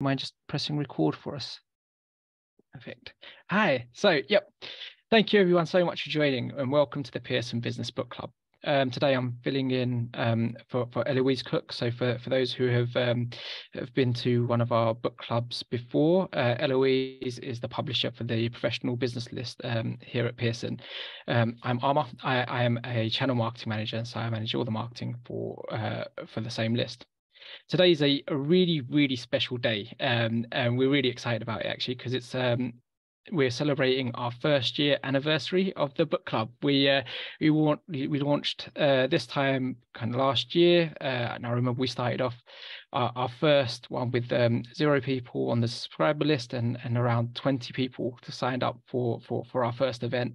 mind just pressing record for us? Perfect. Hi. So, yep. Thank you everyone so much for joining and welcome to the Pearson Business Book Club. Um, today I'm filling in um, for, for Eloise Cook. So for, for those who have um, have been to one of our book clubs before, uh, Eloise is the publisher for the professional business list um, here at Pearson. Um, I'm Arma. I, I, am a channel marketing manager, and so I manage all the marketing for uh, for the same list. Today is a, a really, really special day, um, and we're really excited about it actually because it's um, we're celebrating our first year anniversary of the book club. We uh, we want we launched uh, this time kind of last year, uh, and I remember we started off our, our first one with um, zero people on the subscriber list and and around twenty people to sign up for for for our first event.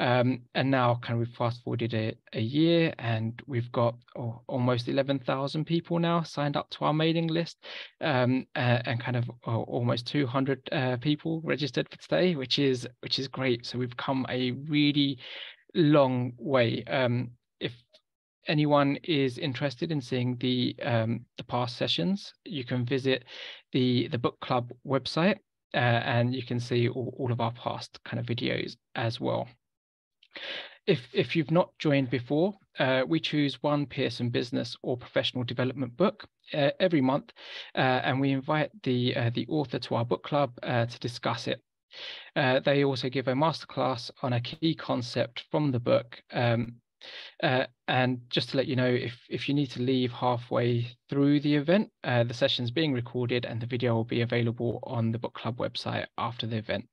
Um, and now kind of we've fast forwarded a, a year and we've got oh, almost 11,000 people now signed up to our mailing list um, uh, and kind of oh, almost 200 uh, people registered for today, which is which is great. So we've come a really long way. Um, if anyone is interested in seeing the um, the past sessions, you can visit the the book club website uh, and you can see all, all of our past kind of videos as well. If, if you've not joined before, uh, we choose one Pearson business or professional development book uh, every month, uh, and we invite the, uh, the author to our book club uh, to discuss it. Uh, they also give a masterclass on a key concept from the book. Um, and just to let you know, if, if you need to leave halfway through the event, the session is being recorded and the video will be available on the book club website after the event.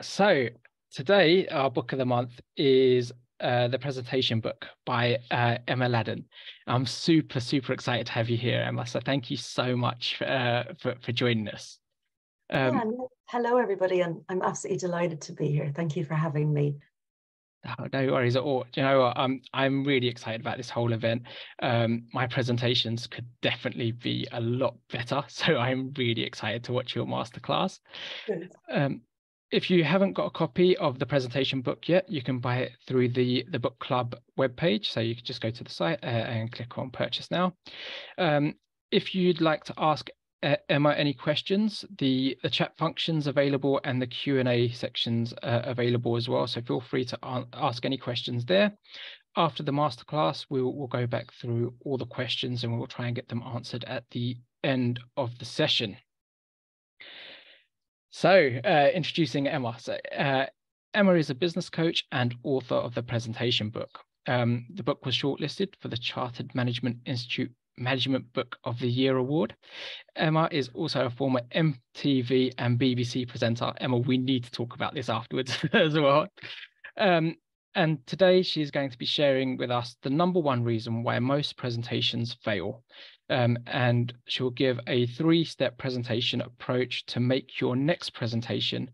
So today our book of the month is uh, the presentation book by uh, Emma Ledden. I'm super, super excited to have you here, Emma. So thank you so much uh, for, for joining us. Um, yeah, hello, everybody, and I'm absolutely delighted to be here. Thank you for having me. Oh, no worries at all. you know what? I'm I'm really excited about this whole event. Um, my presentations could definitely be a lot better, so I'm really excited to watch your masterclass. Um, if you haven't got a copy of the presentation book yet, you can buy it through the, the book club webpage. So you can just go to the site uh, and click on purchase now. Um, if you'd like to ask uh, Emma any questions, the, the chat functions available and the Q&A sections uh, available as well. So feel free to ask any questions there. After the masterclass, we'll, we'll go back through all the questions and we'll try and get them answered at the end of the session. So, uh, introducing Emma. So, uh, Emma is a business coach and author of the presentation book. Um, the book was shortlisted for the Chartered Management Institute Management Book of the Year award. Emma is also a former MTV and BBC presenter. Emma, we need to talk about this afterwards as well. Um, and today she's going to be sharing with us the number one reason why most presentations fail um, and she'll give a three-step presentation approach to make your next presentation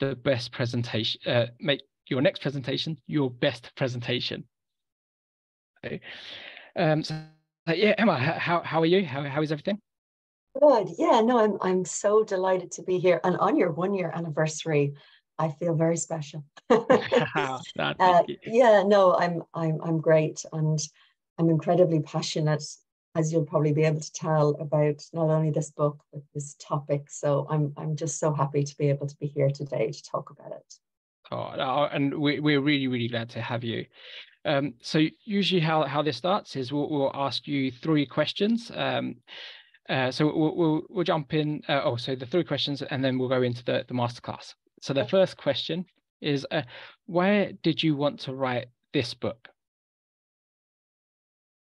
the best presentation, uh, make your next presentation your best presentation. Okay. Um, so yeah, Emma, how, how are you? How, how is everything? Good. Yeah, no, I'm I'm so delighted to be here. And on your one year anniversary, I feel very special. uh, yeah, no, I'm I'm I'm great and I'm incredibly passionate as you'll probably be able to tell about not only this book but this topic. So I'm I'm just so happy to be able to be here today to talk about it. Oh, and we, we're really really glad to have you. Um, so usually how how this starts is we'll, we'll ask you three questions. Um, uh, so we'll, we'll, we'll jump in. Uh, oh, so the three questions, and then we'll go into the the masterclass. So the first question is, uh, where did you want to write this book?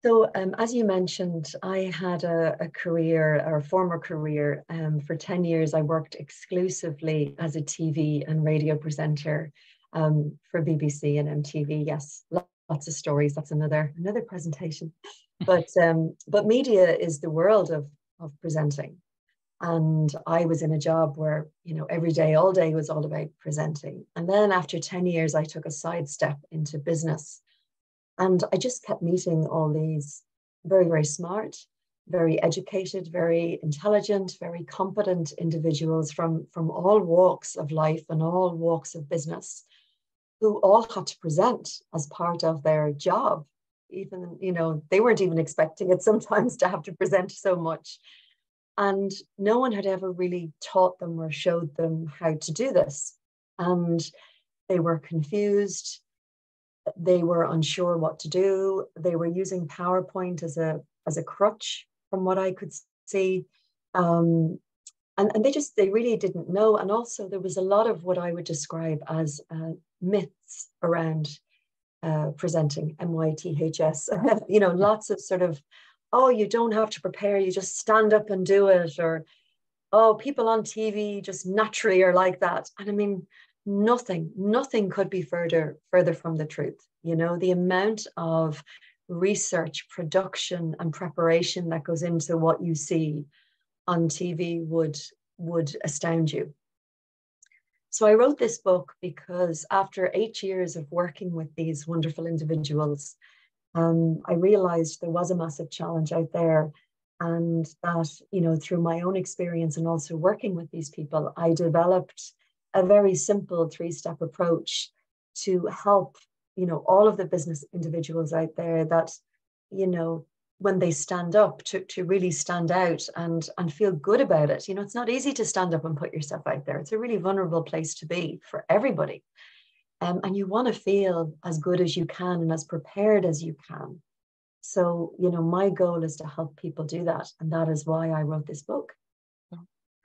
So, um, as you mentioned, I had a, a career or a former career. Um, for 10 years, I worked exclusively as a TV and radio presenter um, for BBC and MTV. Yes, lots of stories. That's another another presentation. but um, but media is the world of of presenting, and I was in a job where you know every day, all day was all about presenting. And then after 10 years, I took a sidestep into business and I just kept meeting all these very, very smart, very educated, very intelligent, very competent individuals from, from all walks of life and all walks of business who all had to present as part of their job. even you know they weren't even expecting it sometimes to have to present so much and no one had ever really taught them or showed them how to do this and they were confused they were unsure what to do. They were using powerpoint as a as a crutch from what i could see. Um, and, and they just they really didn't know. And also there was a lot of what i would describe as uh, myths around uh, presenting myths you know lots of sort of oh you don't have to prepare you just stand up and do it or oh people on tv just naturally are like that. And i mean nothing nothing could be further further from the truth you know? The amount of research production and preparation that goes into what you see on tv would would astound you. So i wrote this book because after eight years of working with these wonderful individuals um, i realized there was a massive challenge out there and that you know through my own experience and also working with these people i developed a very simple three step approach to help you know all of the business individuals out there that you know when they stand up to, to really stand out and and feel good about it. You know it's not easy to stand up and put yourself out there. It's a really vulnerable place to be for everybody. Um, and you want to feel as good as you can and as prepared as you can. So you know my goal is to help people do that. And that is why i wrote this book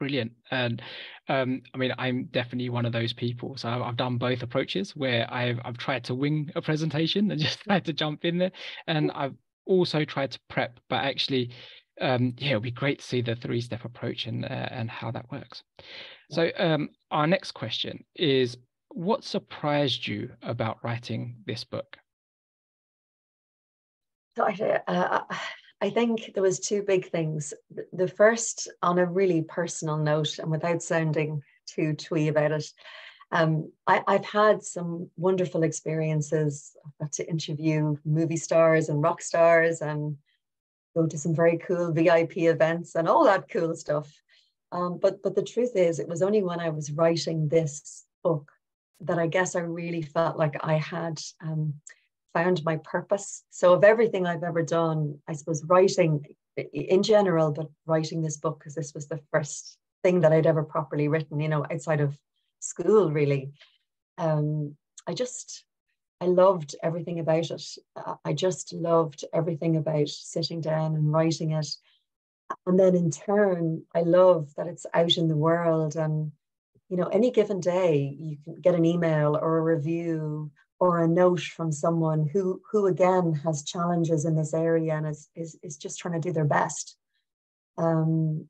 brilliant. And um, i mean i'm definitely one of those people. So I've, I've, done both approaches where I've, I've tried to wing a presentation and just tried to jump in there. And i've also tried to prep but actually um, yeah it'll be great to see the three step approach and uh, and how that works. So um, our next question is what surprised you about writing this book? So I, uh, I think there was two big things. The first, on a really personal note, and without sounding too twee about it, um, I, have had some wonderful experiences. I've got to interview movie stars and rock stars, and go to some very cool VIP events and all that cool stuff. Um, but but the truth is, it was only when I was writing this book that I guess I really felt like I had um, found my purpose. So, of everything I've ever done, I suppose writing in general, but writing this book, because this was the first thing that I'd ever properly written, you know, outside of school, really. Um, I just, I loved everything about it. I just loved everything about sitting down and writing it. And then in turn, I love that it's out in the world and you know any given day you can get an email or a review or a note from someone who who again has challenges in this area and is is, is just trying to do their best. Um,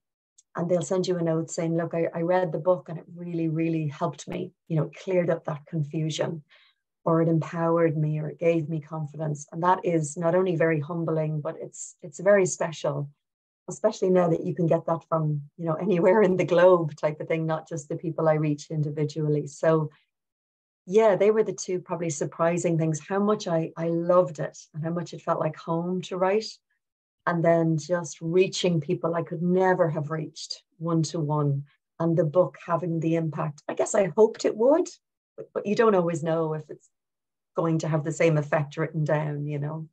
and they'll send you a note saying look I, I read the book and it really really helped me you know cleared up that confusion or it empowered me or it gave me confidence. And that is not only very humbling but it's it's very special especially now that you can get that from you know anywhere in the globe type of thing not just the people i reach individually. So yeah, they were the two probably surprising things. How much I I loved it and how much it felt like home to write, and then just reaching people I could never have reached one to one, and the book having the impact. I guess I hoped it would, but, but you don't always know if it's going to have the same effect written down. You know.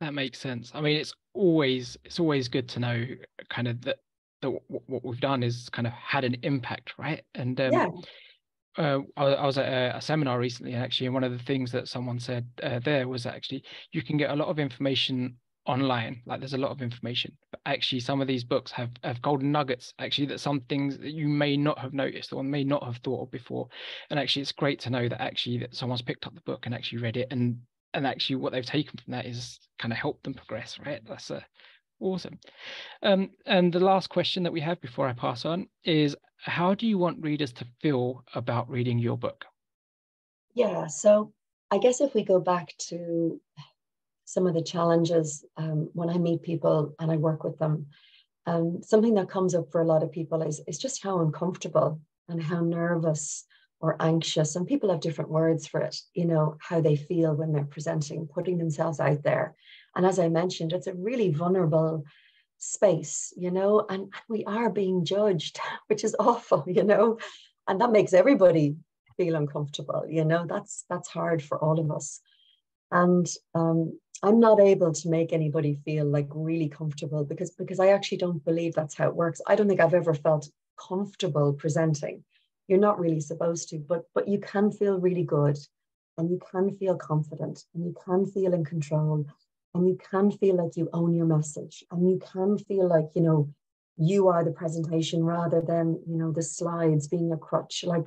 That makes sense. I mean, it's always it's always good to know kind of that that what we've done is kind of had an impact, right? And um, yeah uh, I, I, was at a, a, seminar recently, and actually, and one of the things that someone said uh, there was actually you can get a lot of information online. Like there's a lot of information, but actually some of these books have have golden nuggets. Actually, that some things that you may not have noticed or may not have thought of before. And actually, it's great to know that actually that someone's picked up the book and actually read it, and and actually what they've taken from that is kind of helped them progress. Right? That's a Awesome. Um, and the last question that we have before I pass on is how do you want readers to feel about reading your book? Yeah, so I guess if we go back to some of the challenges um, when I meet people and I work with them, um, something that comes up for a lot of people is, is just how uncomfortable and how nervous or anxious, and people have different words for it, you know, how they feel when they're presenting, putting themselves out there. And as I mentioned, it's a really vulnerable space, you know, and we are being judged, which is awful, you know, and that makes everybody feel uncomfortable, you know, that's that's hard for all of us. And um, I'm not able to make anybody feel like really comfortable because because I actually don't believe that's how it works. I don't think I've ever felt comfortable presenting. You're not really supposed to, but but you can feel really good and you can feel confident and you can feel in control and you can feel like you own your message. And you can feel like, you know, you are the presentation rather than, you know, the slides being a crutch. Like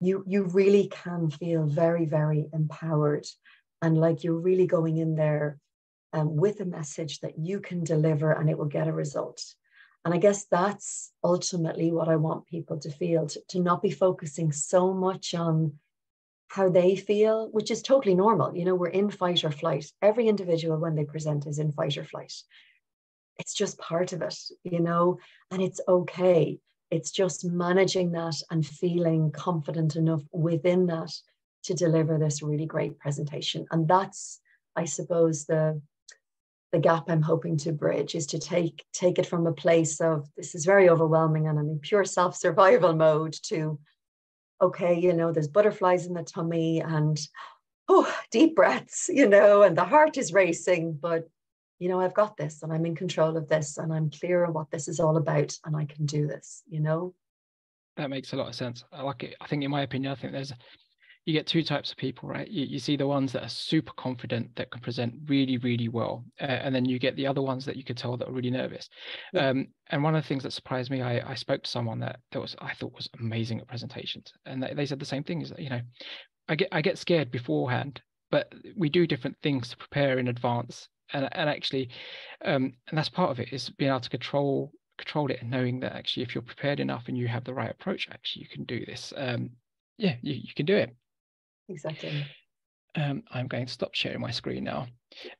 you you really can feel very very empowered. And like you're really going in there um, with a message that you can deliver and it will get a result. And i guess that's ultimately what i want people to feel to, to not be focusing so much on how they feel which is totally normal you know we're in fight or flight. Every individual when they present is in fight or flight. It's just part of it you know and it's okay. It's just managing that and feeling confident enough within that to deliver this really great presentation. And that's, I suppose, the the gap I'm hoping to bridge is to take take it from a place of this is very overwhelming and I'm in pure self-survival mode to okay, you know, there's butterflies in the tummy and oh, deep breaths, you know, and the heart is racing, but you know, I've got this and I'm in control of this and I'm clear on what this is all about and I can do this, you know? That makes a lot of sense. I like it. I think, in my opinion, I think there's, you get two types of people, right? You, you see the ones that are super confident that can present really, really well. Uh, and then you get the other ones that you could tell that are really nervous. Yeah. Um, and one of the things that surprised me, I, I spoke to someone that, that was, I thought was amazing at presentations. And they, they said the same thing is that, you know, I get, I get scared beforehand, but we do different things to prepare in advance and and actually um, and that's part of it is being able to control control it and knowing that actually if you're prepared enough and you have the right approach actually you can do this um, yeah you, you can do it exactly um, i'm going to stop sharing my screen now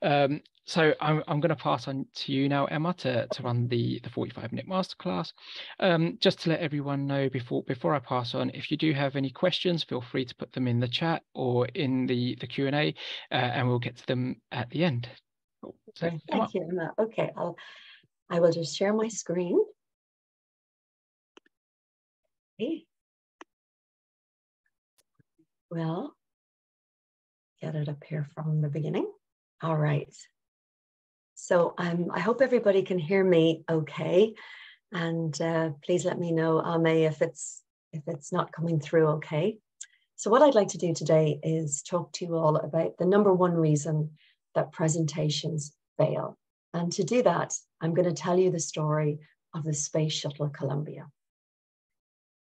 um, so I'm, I'm going to pass on to you now, Emma, to, to run the, the 45 minute masterclass. Um, just to let everyone know before before I pass on, if you do have any questions, feel free to put them in the chat or in the, the Q&A uh, and we'll get to them at the end. So, Thank you, Emma. Okay, I'll, I will just share my screen. Okay. Well, get it up here from the beginning. All right. So um, I hope everybody can hear me okay. And uh, please let me know, Ame, if it's if it's not coming through okay. So what I'd like to do today is talk to you all about the number one reason that presentations fail. And to do that, I'm going to tell you the story of the Space Shuttle Columbia.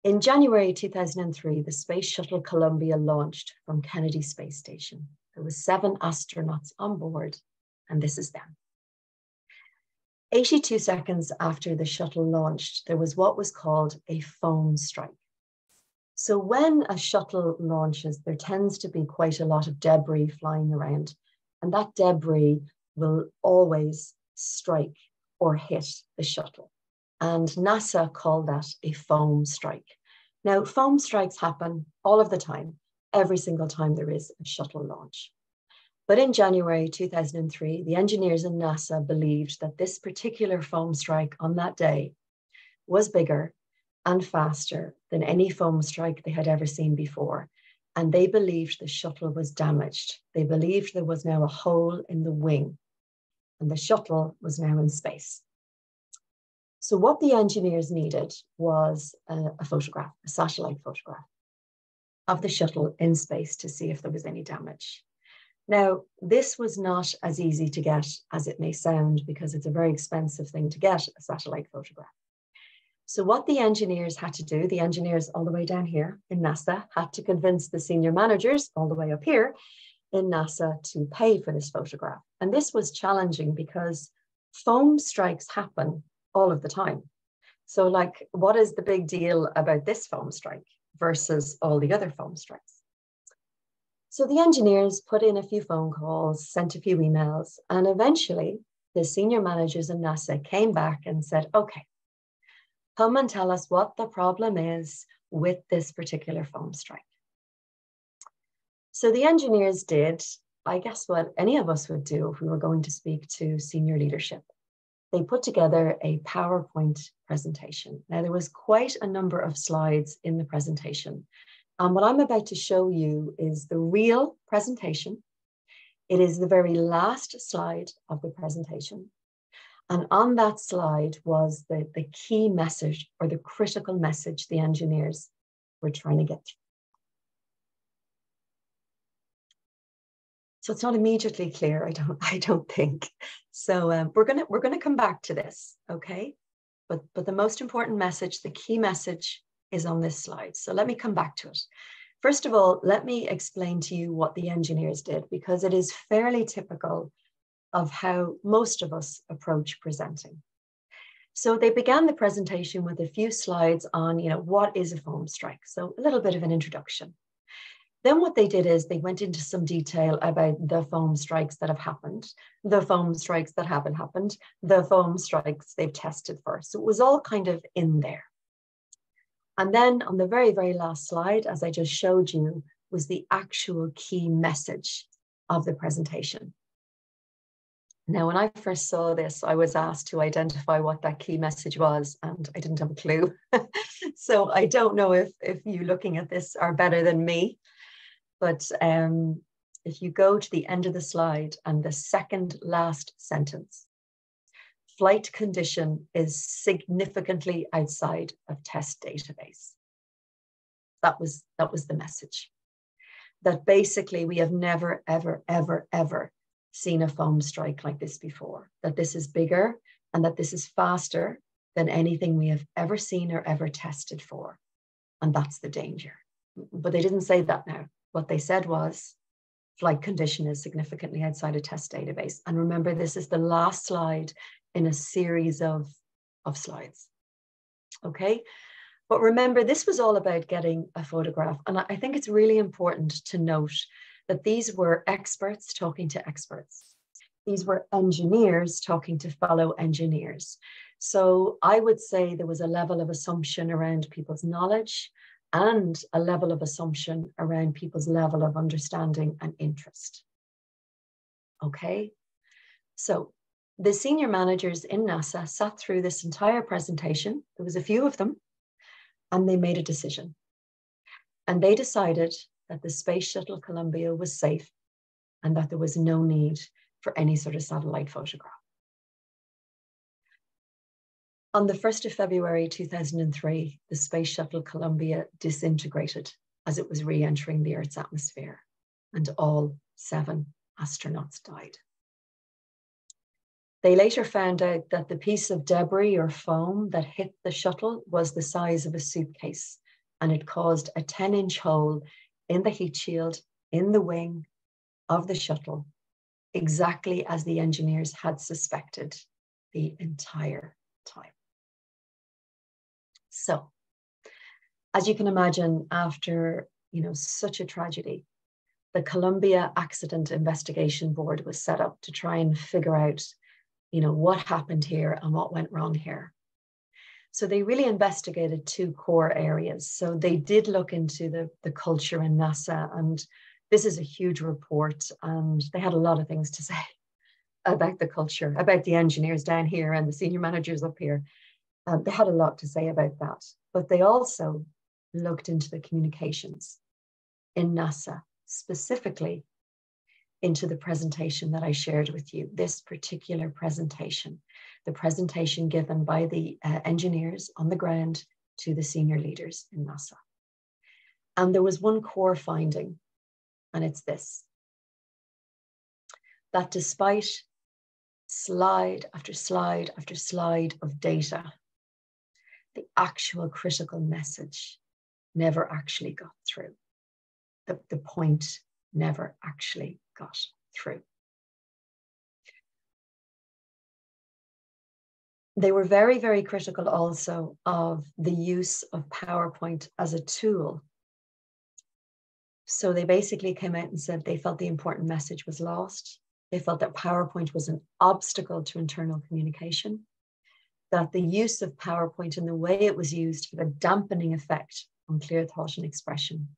In January 2003, the Space Shuttle Columbia launched from Kennedy Space Station. There were seven astronauts on board, and this is them. 82 seconds after the shuttle launched, there was what was called a foam strike. So when a shuttle launches, there tends to be quite a lot of debris flying around, and that debris will always strike or hit the shuttle. And NASA called that a foam strike. Now, foam strikes happen all of the time, every single time there is a shuttle launch. But in January 2003, the engineers in NASA believed that this particular foam strike on that day was bigger and faster than any foam strike they had ever seen before. And they believed the shuttle was damaged. They believed there was now a hole in the wing and the shuttle was now in space. So what the engineers needed was a, a, photograph, a satellite photograph of the shuttle in space to see if there was any damage. Now, this was not as easy to get as it may sound because it's a very expensive thing to get a satellite photograph. So what the engineers had to do, the engineers all the way down here in NASA had to convince the senior managers all the way up here in NASA to pay for this photograph. And this was challenging because foam strikes happen all of the time. So, like, what is the big deal about this foam strike versus all the other foam strikes? So, the engineers put in a few phone calls, sent a few emails, and eventually the senior managers in NASA came back and said, okay, come and tell us what the problem is with this particular foam strike. So the engineers did, I guess, what any of us would do if we were going to speak to senior leadership. They put together a PowerPoint presentation. Now, there was quite a number of slides in the presentation. And what I'm about to show you is the real presentation It is the very last slide of the presentation. And on that slide was the, the key message or the critical message the engineers were trying to get through. So it's not immediately clear, I don't, I don't think. So um, we're gonna we're gonna come back to this, okay? But but the most important message, the key message, is on this slide. So let me come back to it. First of all, let me explain to you what the engineers did because it is fairly typical of how most of us approach presenting. So they began the presentation with a few slides on, you know, what is a foam strike? So a little bit of an introduction. Then what they did is they went into some detail about the foam strikes that have happened, the foam strikes that haven't happened, the foam strikes they've tested for. So it was all kind of in there. And then on the very, very last slide, as I just showed you, was the actual key message of the presentation. Now, when I first saw this, I was asked to identify what that key message was, and I didn't have a clue. so I don't know if, if you looking at this are better than me, but um, if you go to the end of the slide and the second last sentence, flight condition is significantly outside of test database. That was, that was the message. That basically we have never, ever, ever, ever seen a foam strike like this before, that this is bigger and that this is faster than anything we have ever seen or ever tested for. And that's the danger. But they didn't say that now. What they said was flight condition is significantly outside a test database. And remember, this is the last slide in a series of, of slides. Okay. But remember, this was all about getting a photograph. And I think it's really important to note that these were experts talking to experts. These were engineers talking to fellow engineers. So I would say there was a level of assumption around people's knowledge and a level of assumption around people's level of understanding and interest. Okay, so the senior managers in NASA sat through this entire presentation. There was a few of them, and they made a decision. And they decided that the Space Shuttle Columbia was safe and that there was no need for any sort of satellite photograph. On the 1st of February 2003, the Space Shuttle Columbia disintegrated as it was re entering the Earth's atmosphere, and all seven astronauts died. They later found out that the piece of debris or foam that hit the shuttle was the size of a suitcase, and it caused a 10 inch hole in the heat shield in the wing of the shuttle, exactly as the engineers had suspected the entire time. So, as you can imagine, after you know such a tragedy, the Columbia Accident Investigation Board was set up to try and figure out you know, what happened here and what went wrong here. So they really investigated two core areas. So they did look into the, the culture in NASA, and this is a huge report, and they had a lot of things to say about the culture, about the engineers down here and the senior managers up here. Um, they had a lot to say about that, but they also looked into the communications in NASA, specifically into the presentation that I shared with you, this particular presentation, the presentation given by the uh, engineers on the ground to the senior leaders in NASA. And there was one core finding, and it's this that despite slide after slide after slide of data, the actual critical message never actually got through. The, the point never actually got through. They were very, very critical also of the use of PowerPoint as a tool. So they basically came out and said they felt the important message was lost. They felt that PowerPoint was an obstacle to internal communication, that the use of PowerPoint and the way it was used had a dampening effect on clear thought and expression.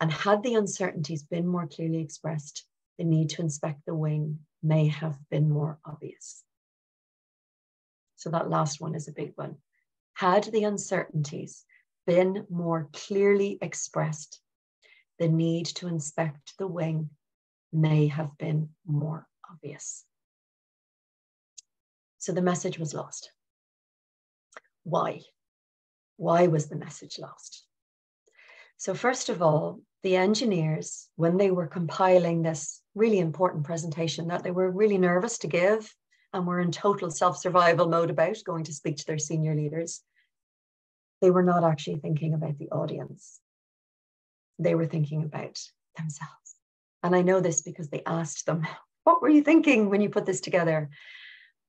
And had the uncertainties been more clearly expressed, the need to inspect the wing may have been more obvious. So that last one is a big one. Had the uncertainties been more clearly expressed, the need to inspect the wing may have been more obvious. So the message was lost. Why? Why was the message lost? So, first of all, the engineers, when they were compiling this really important presentation that they were really nervous to give and were in total self survival mode about going to speak to their senior leaders, they were not actually thinking about the audience. They were thinking about themselves. And I know this because they asked them, What were you thinking when you put this together?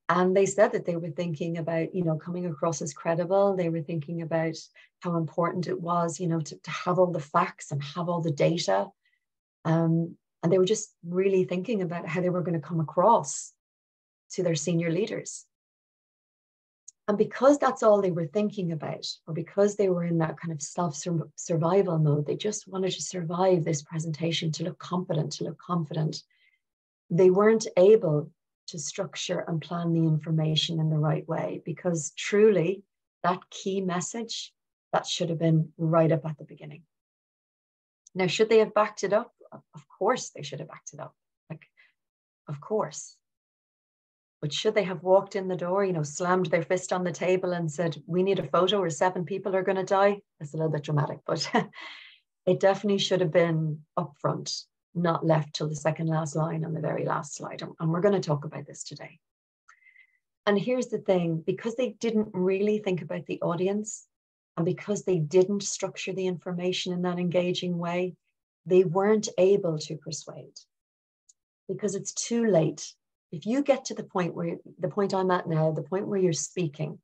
And they said that they were thinking about, you know, coming across as credible. They were thinking about how important it was, you know, to, to have all the facts and have all the data. Um, and they were just really thinking about how they were going to come across to their senior leaders. And because that's all they were thinking about, or because they were in that kind of self survival mode, they just wanted to survive this presentation, to look competent, to look confident. They weren't able to structure and plan the information in the right way because truly that key message that should have been right up at the beginning. Now, should they have backed it up? Of course, they should have backed it up. Like, of course. But should they have walked in the door, you know, slammed their fist on the table and said, we need a photo or seven people are going to die? That's a little bit dramatic, but it definitely should have been upfront, not left till the second last line on the very last slide. And we're going to talk about this today. And here's the thing because they didn't really think about the audience, and because they didn't structure the information in that engaging way, they weren't able to persuade because it's too late if you get to the point where the point I'm at now, the point where you're speaking,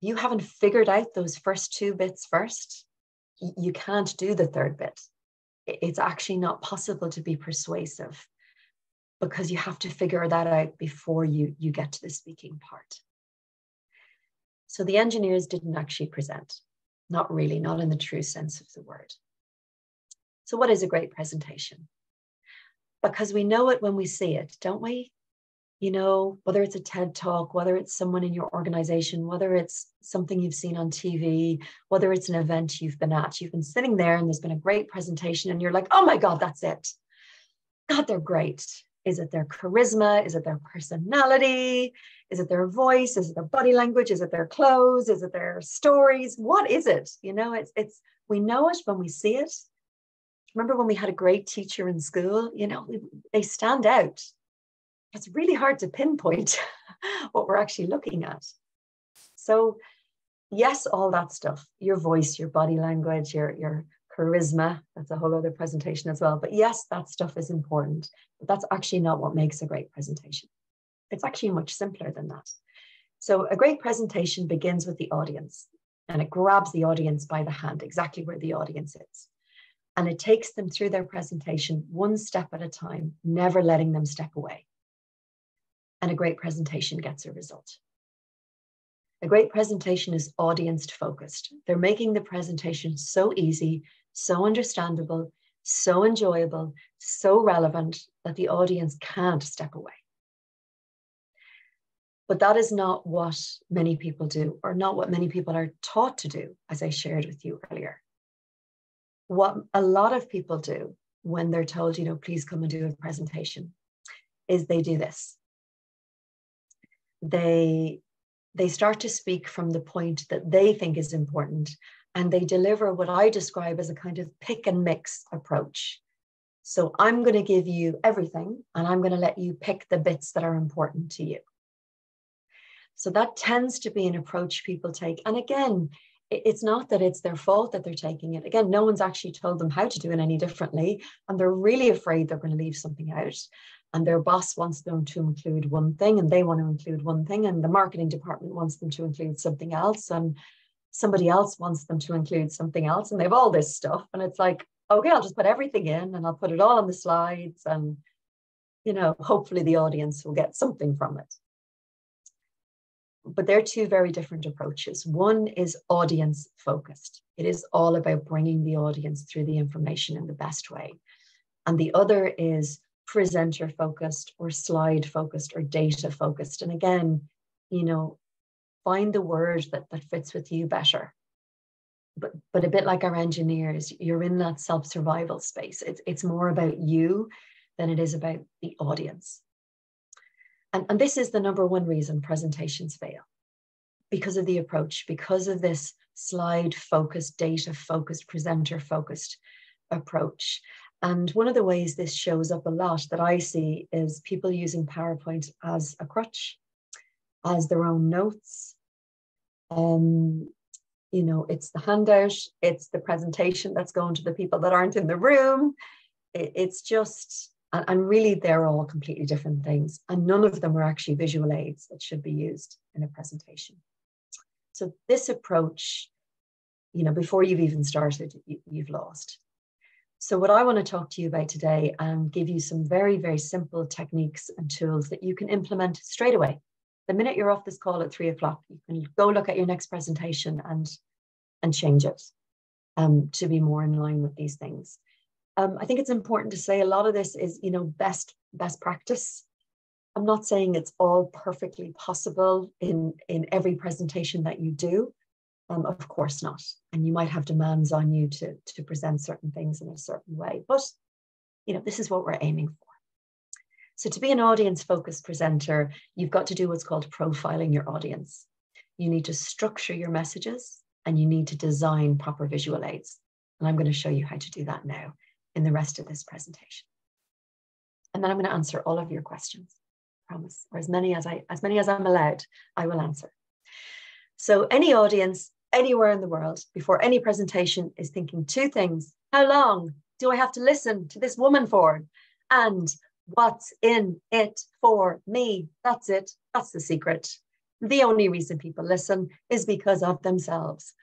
you haven't figured out those first two bits first, you can't do the third bit. It's actually not possible to be persuasive because you have to figure that out before you, you get to the speaking part. So the engineers didn't actually present, not really, not in the true sense of the word. So, what is a great presentation? Because we know it when we see it, don't we? You know, whether it's a TED talk, whether it's someone in your organization, whether it's something you've seen on TV, whether it's an event you've been at, you've been sitting there and there's been a great presentation and you're like, oh my God, that's it. God, they're great. Is it their charisma? Is it their personality? Is it their voice? Is it their body language? Is it their clothes? Is it their stories? What is it? You know, it's it's we know it when we see it. Remember when we had a great teacher in school? You know, they stand out it's really hard to pinpoint what we're actually looking at. So, yes, all that stuff, your voice, your body language, your, your charisma, that's a whole other presentation as well. But yes, that stuff is important, but that's actually not what makes a great presentation. It's actually much simpler than that. So, a great presentation begins with the audience and it grabs the audience by the hand, exactly where the audience is. And it takes them through their presentation one step at a time, never letting them step away and a great presentation gets a result. A great presentation is audience focused. They're making the presentation so easy, so understandable, so enjoyable, so relevant that the audience can't step away. But that is not what many people do, or not what many people are taught to do, as I shared with you earlier. What a lot of people do when they're told, you know, please come and do a presentation, is they do this they they start to speak from the point that they think is important and they deliver what I describe as a kind of pick and mix approach. So I'm going to give you everything and I'm going to let you pick the bits that are important to you. So that tends to be an approach people take. And again, it's not that it's their fault that they're taking it. Again, no one's actually told them how to do it any differently. And they're really afraid they're going to leave something out and their boss wants them to include one thing and they want to include one thing and the marketing department wants them to include something else and somebody else wants them to include something else and they have all this stuff. And it's like okay i'll just put everything in and i'll put it all on the slides and you know hopefully the audience will get something from it. But they're two very different approaches. One is audience focused. It is all about bringing the audience through the information in the best way. And the other is presenter focused or slide focused or data focused. And again, you know, find the word that, that fits with you better. But, but a bit like our engineers, you're in that self survival space. It's, it's more about you than it is about the audience. And, and this is the number one reason presentations fail because of the approach, because of this slide focused, data focused, presenter focused approach. And one of the ways this shows up a lot that I see is people using PowerPoint as a crutch, as their own notes. Um, you know, it's the handout, it's the presentation that's going to the people that aren't in the room. It, it's just, and, and really they're all completely different things. And none of them are actually visual aids that should be used in a presentation. So this approach, you know, before you've even started, you, you've lost. So, what I want to talk to you about today and give you some very, very simple techniques and tools that you can implement straight away. The minute you're off this call at three o'clock, you can go look at your next presentation and, and change it um, to be more in line with these things. Um, I think it's important to say a lot of this is, you know, best best practice. I'm not saying it's all perfectly possible in in every presentation that you do, um, of course not. And you might have demands on you to, to present certain things in a certain way. But, you know, this is what we're aiming for. So to be an audience focused presenter, you've got to do what's called profiling your audience. You need to structure your messages and you need to design proper visual aids. And I'm going to show you how to do that now in the rest of this presentation. And then I'm going to answer all of your questions, I promise, or as many as I as many as I'm allowed, I will answer. So any audience anywhere in the world before any presentation is thinking two things. How long do I have to listen to this woman for? And what's in it for me? That's it. That's the secret. The only reason people listen is because of themselves.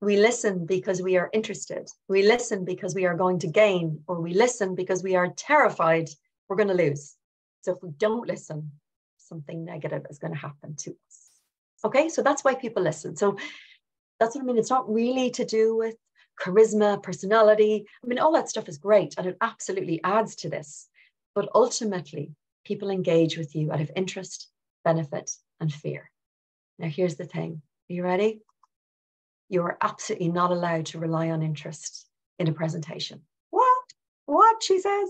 We listen because we are interested. We listen because we are going to gain, or we listen because we are terrified we're going to lose. So if we don't listen, something negative is going to happen to us. Okay, so that's why people listen. So that's what I mean. It's not really to do with charisma, personality. I mean, all that stuff is great and it absolutely adds to this. But ultimately, people engage with you out of interest, benefit, and fear. Now, here's the thing are you ready? You are absolutely not allowed to rely on interest in a presentation. What? What? She says.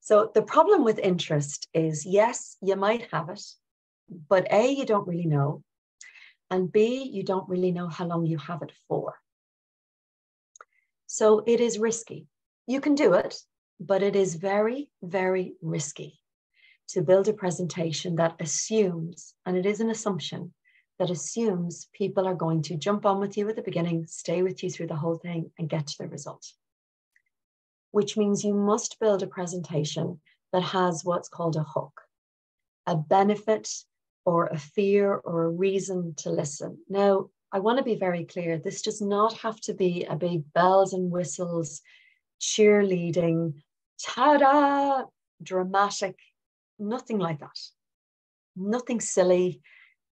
So, the problem with interest is yes, you might have it, but A, you don't really know. And B, you don't really know how long you have it for. So it is risky. You can do it, but it is very, very risky to build a presentation that assumes, and it is an assumption, that assumes people are going to jump on with you at the beginning, stay with you through the whole thing, and get to the result. Which means you must build a presentation that has what's called a hook, a benefit or a fear or a reason to listen. Now, I want to be very clear this does not have to be a big bells and whistles, cheerleading, ta da, dramatic, nothing like that. Nothing silly,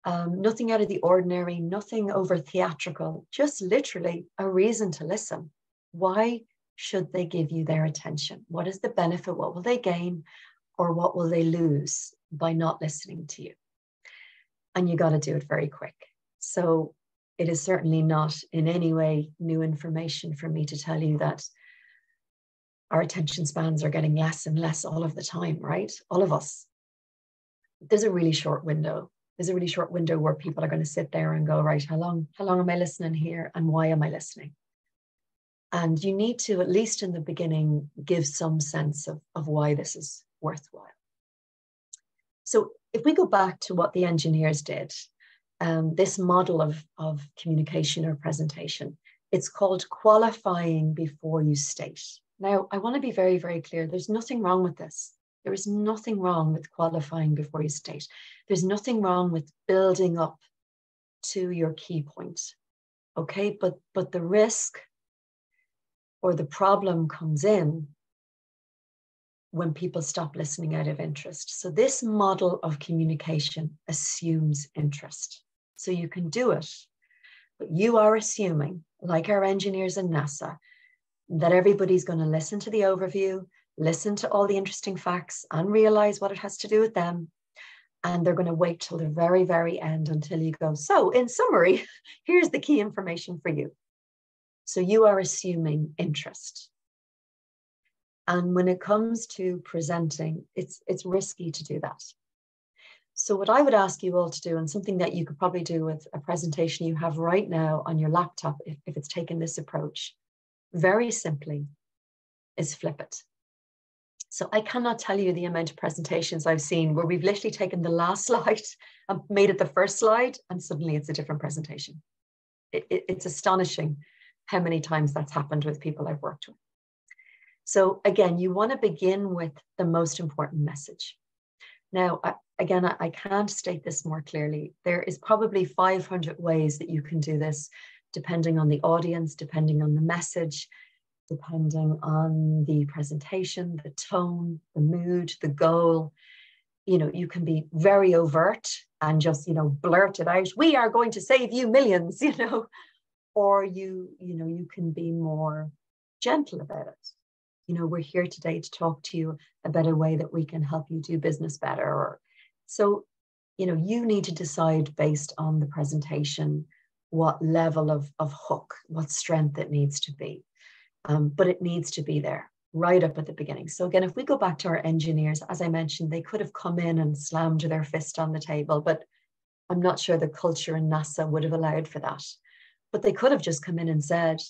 um, nothing out of the ordinary, nothing over theatrical, just literally a reason to listen. Why should they give you their attention? What is the benefit? What will they gain? Or what will they lose by not listening to you? And you got to do it very quick. So it is certainly not in any way new information for me to tell you that our attention spans are getting less and less all of the time, right? All of us. There's a really short window. There's a really short window where people are going to sit there and go, right, how long, how long am I listening here and why am I listening? And you need to, at least in the beginning, give some sense of, of why this is worthwhile. So if we go back to what the engineers did, um, this model of, of communication or presentation, it's called qualifying before you state. Now, I want to be very, very clear. There's nothing wrong with this. There is nothing wrong with qualifying before you state. There's nothing wrong with building up to your key point. Okay, but but the risk or the problem comes in when people stop listening out of interest. So, this model of communication assumes interest. So, you can do it, but you are assuming, like our engineers in NASA, that everybody's going to listen to the overview, listen to all the interesting facts, and realize what it has to do with them. And they're going to wait till the very, very end until you go. So, in summary, here's the key information for you. So, you are assuming interest. And when it comes to presenting, it's, it's risky to do that. So what I would ask you all to do, and something that you could probably do with a presentation you have right now on your laptop, if, if it's taken this approach, very simply, is flip it. So I cannot tell you the amount of presentations I've seen where we've literally taken the last slide and made it the first slide, and suddenly it's a different presentation. It, it, it's astonishing how many times that's happened with people I've worked with. So again, you want to begin with the most important message. Now, again, I can't state this more clearly. There is probably 500 ways that you can do this, depending on the audience, depending on the message, depending on the presentation, the tone, the mood, the goal. You know, you can be very overt and just, you know, blurt it out. We are going to save you millions, you know, or you, you know, you can be more gentle about it. You know, we're here today to talk to you about a way that we can help you do business better. Or so, you know, you need to decide based on the presentation what level of, of hook, what strength it needs to be um, but it needs to be there right up at the beginning. So again, if we go back to our engineers, as I mentioned, they could have come in and slammed their fist on the table, but I'm not sure the culture in NASA would have allowed for that. But they could have just come in and said,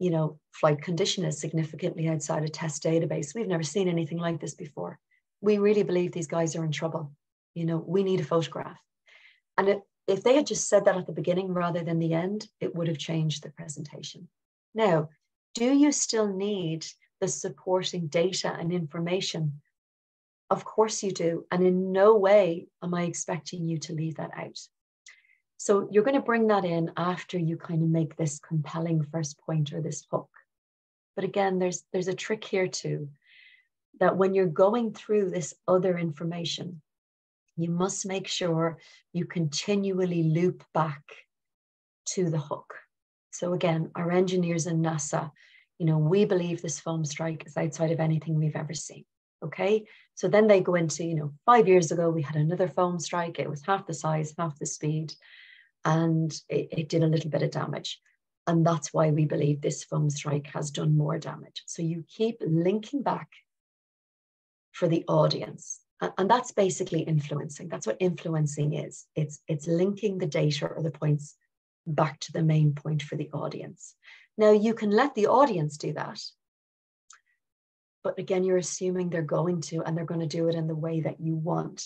you know, flight condition is significantly outside a test database. We've never seen anything like this before. We really believe these guys are in trouble. You know, we need a photograph. And it, if they had just said that at the beginning rather than the end, it would have changed the presentation. Now, do you still need the supporting data and information? Of course you do. And in no way am I expecting you to leave that out. So you're going to bring that in after you kind of make this compelling first point or this hook. But again, there's there's a trick here too, that when you're going through this other information, you must make sure you continually loop back to the hook. So again, our engineers in NASA, you know, we believe this foam strike is outside of anything we've ever seen. Okay. So then they go into, you know, five years ago, we had another foam strike. It was half the size, half the speed, and it, it did a little bit of damage. And that's why we believe this foam strike has done more damage. So you keep linking back for the audience. And that's basically influencing. That's what influencing is. It's, it's linking the data or the points back to the main point for the audience. Now, you can let the audience do that. But again, you're assuming they're going to, and they're going to do it in the way that you want.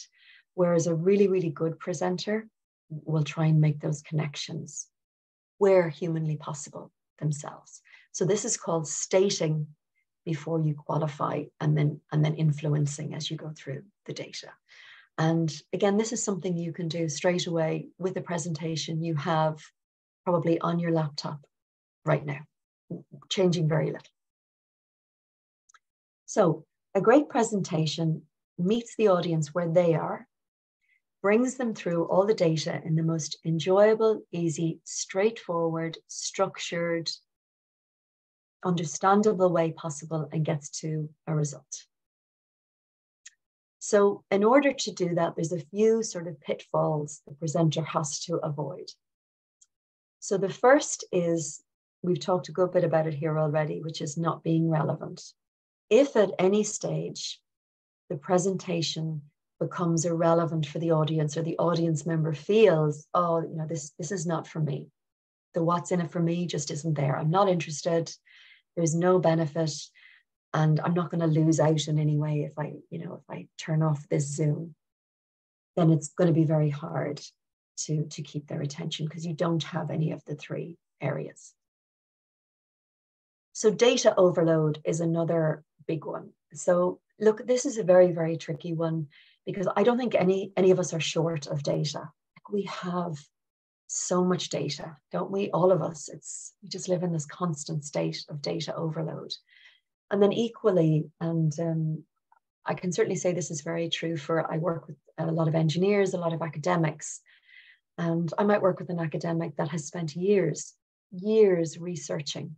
Whereas a really, really good presenter will try and make those connections where humanly possible themselves. So this is called stating before you qualify and then and then influencing as you go through the data. And again, this is something you can do straight away with a presentation you have probably on your laptop right now, changing very little. So a great presentation meets the audience where they are, brings them through all the data in the most enjoyable, easy, straightforward, structured, understandable way possible and gets to a result. So in order to do that, there's a few sort of pitfalls the presenter has to avoid. So the first is, we've talked a good bit about it here already, which is not being relevant. If at any stage the presentation becomes irrelevant for the audience or the audience member feels, oh, you know, this, this is not for me. The what's in it for me just isn't there. I'm not interested. There's no benefit. And I'm not going to lose out in any way if I, you know, if I turn off this Zoom, then it's going to be very hard to, to keep their attention because you don't have any of the three areas. So data overload is another big one. So look, this is a very, very tricky one because I don't think any, any of us are short of data. We have so much data, don't we? All of us. It's we just live in this constant state of data overload. And then equally, and um, I can certainly say this is very true for I work with a lot of engineers, a lot of academics, and I might work with an academic that has spent years, years researching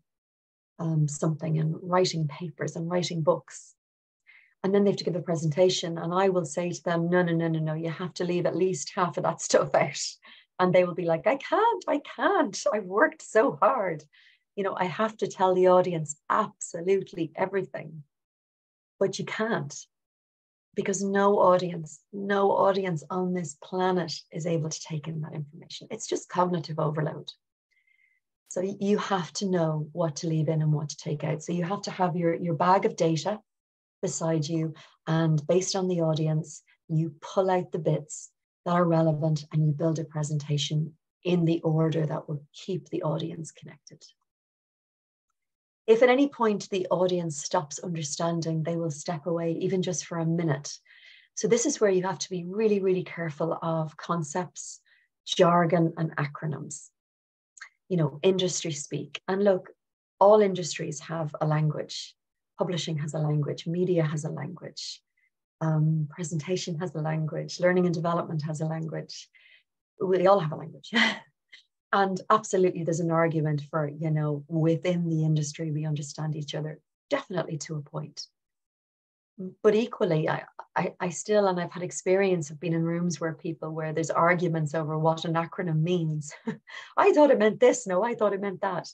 um, something and writing papers and writing books. And then they have to give a presentation, and I will say to them, No, no, no, no, no, you have to leave at least half of that stuff out. And they will be like, I can't, I can't. I've worked so hard. You know, I have to tell the audience absolutely everything. but you can't because no audience, no audience on this planet is able to take in that information. It's just cognitive overload. So you have to know what to leave in and what to take out. So you have to have your, your bag of data beside you, and based on the audience, you pull out the bits that are relevant and you build a presentation in the order that will keep the audience connected. If at any point the audience stops understanding, they will step away even just for a minute. So this is where you have to be really, really careful of concepts, jargon, and acronyms. You know, industry speak. And look, all industries have a language. Publishing has a language, media has a language, um, presentation has a language, learning and development has a language. We all have a language. and absolutely there's an argument for you know within the industry we understand each other definitely to a point but equally I, I, I still and i've had experience of being in rooms where people where there's arguments over what an acronym means i thought it meant this no i thought it meant that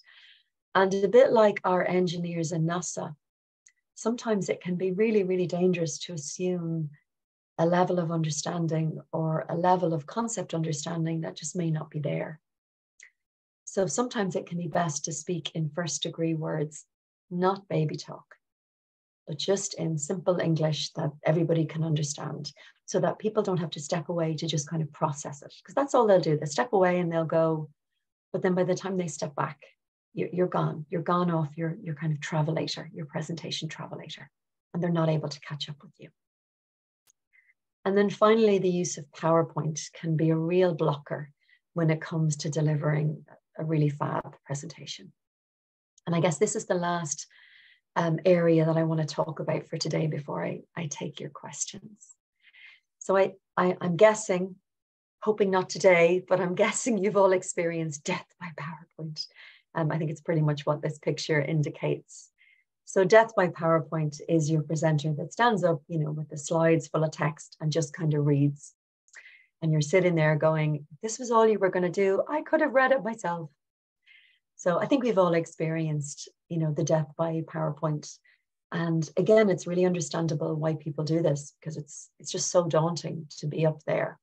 and a bit like our engineers in nasa sometimes it can be really really dangerous to assume a level of understanding or a level of concept understanding that just may not be there so sometimes it can be best to speak in first degree words, not baby talk, but just in simple English that everybody can understand so that people don't have to step away to just kind of process it. Because that's all they'll do. They step away and they'll go, but then by the time they step back, you're, gone. You're gone off your, your kind of travelator, your presentation travelator, and they're not able to catch up with you. And then finally, the use of PowerPoint can be a real blocker when it comes to delivering a really fab presentation. And I guess this is the last um, area that I want to talk about for today before I, I take your questions. So I, I, I'm guessing, hoping not today, but I'm guessing you've all experienced death by PowerPoint. Um, I think it's pretty much what this picture indicates. So death by PowerPoint is your presenter that stands up, you know, with the slides full of text and just kind of reads and you're sitting there going, this was all you were going to do. I could have read it myself. So I think we've all experienced, you know, the death by PowerPoint. And again, it's really understandable why people do this because it's it's just so daunting to be up there.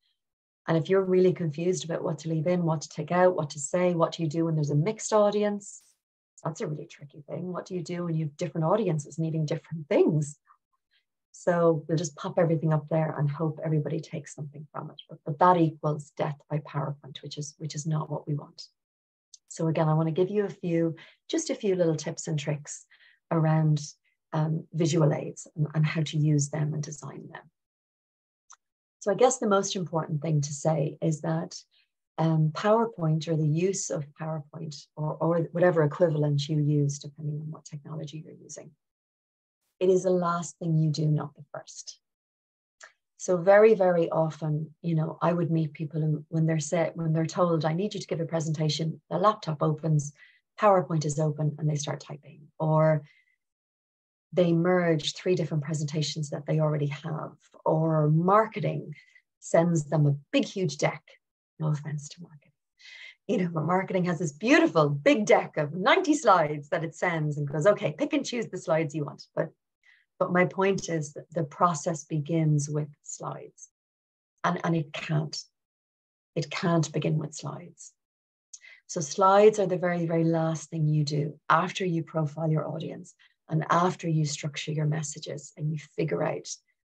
And if you're really confused about what to leave in, what to take out, what to say, what do you do when there's a mixed audience? That's a really tricky thing. What do you do when you have different audiences needing different things? So we'll just pop everything up there and hope everybody takes something from it. But, but that equals death by PowerPoint, which is which is not what we want. So again, I want to give you a few, just a few little tips and tricks around um, visual aids and, and how to use them and design them. So I guess the most important thing to say is that um, PowerPoint or the use of PowerPoint or, or whatever equivalent you use, depending on what technology you're using, it is the last thing you do, not the first. So very, very often, you know, I would meet people who, when they're set, when they're told, I need you to give a presentation, the laptop opens, PowerPoint is open, and they start typing. Or they merge three different presentations that they already have. Or marketing sends them a big, huge deck. No offense to marketing. You know, but marketing has this beautiful big deck of 90 slides that it sends and goes, okay, pick and choose the slides you want. But but my point is that the process begins with slides. And, and it can't. It can't begin with slides. So slides are the very, very last thing you do after you profile your audience and after you structure your messages and you figure out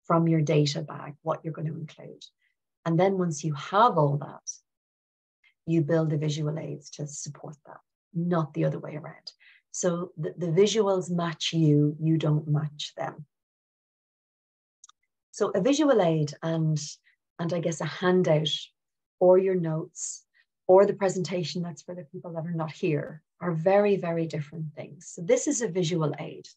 from your data bag what you're going to include. And then once you have all that, you build the visual aids to support that, not the other way around. So the, the visuals match you, you don't match them. So a visual aid and, and I guess a handout or your notes or the presentation that's for the people that are not here are very, very different things. So this is a visual aid.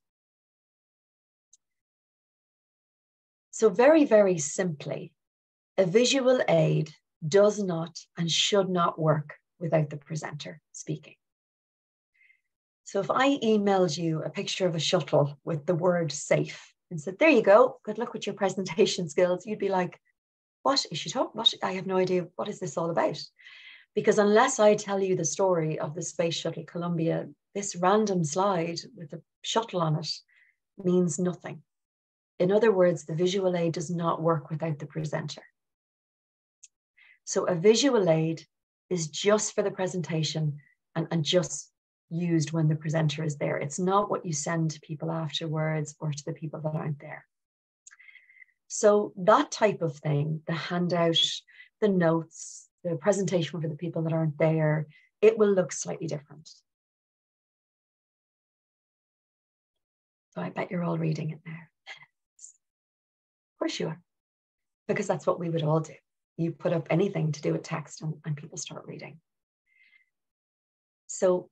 So very, very simply, a visual aid does not and should not work without the presenter speaking. So if I emailed you a picture of a shuttle with the word safe and said, there you go, good luck with your presentation skills, you'd be like, what is she talking? What? I have no idea. What is this all about? Because unless I tell you the story of the space shuttle Columbia, this random slide with a shuttle on it means nothing. In other words, the visual aid does not work without the presenter. So a visual aid is just for the presentation and, and just used when the presenter is there. It's not what you send to people afterwards or to the people that aren't there. So that type of thing, the handout, the notes, the presentation for the people that aren't there, it will look slightly different. So I bet you're all reading it now. Of course you are, because that's what we would all do. You put up anything to do with text and, and people start reading. So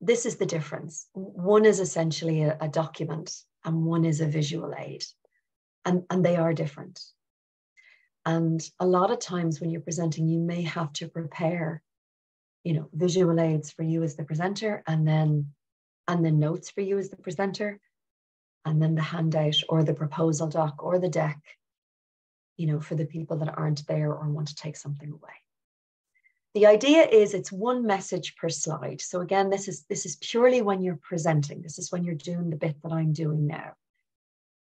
this is the difference. One is essentially a, a document and one is a visual aid. And, and they are different. And a lot of times when you're presenting, you may have to prepare, you know, visual aids for you as the presenter and then and then notes for you as the presenter and then the handout or the proposal doc or the deck, you know, for the people that aren't there or want to take something away. The idea is it's one message per slide. So again, this is this is purely when you're presenting. This is when you're doing the bit that I'm doing now.